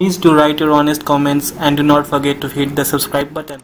Please do write your honest comments and do not forget to hit the subscribe button.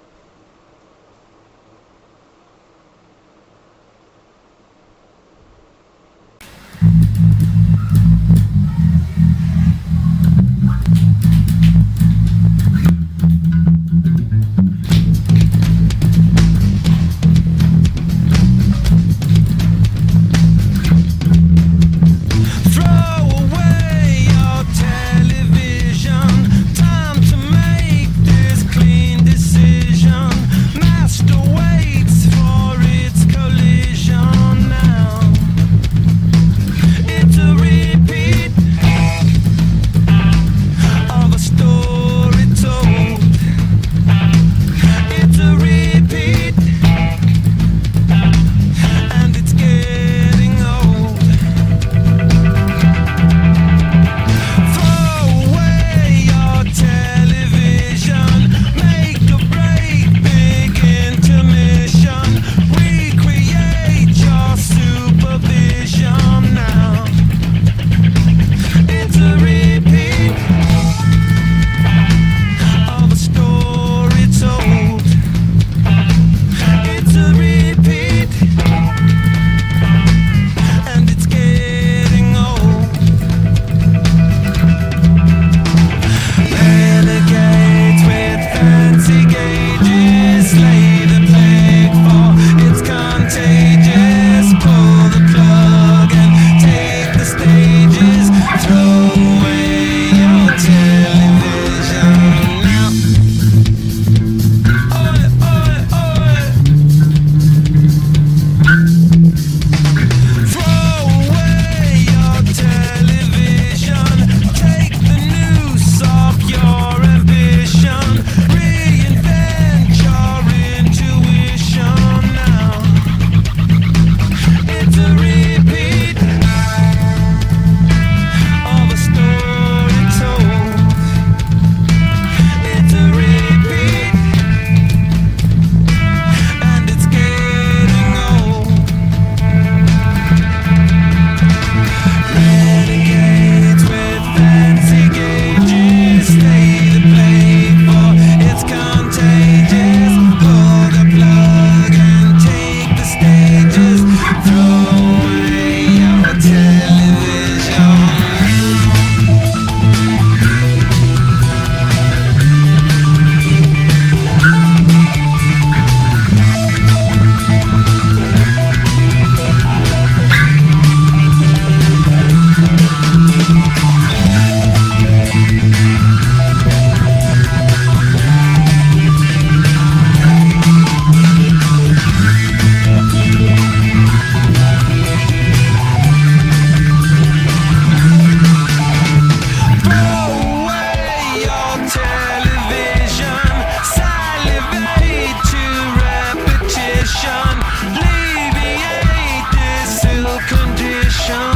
Show.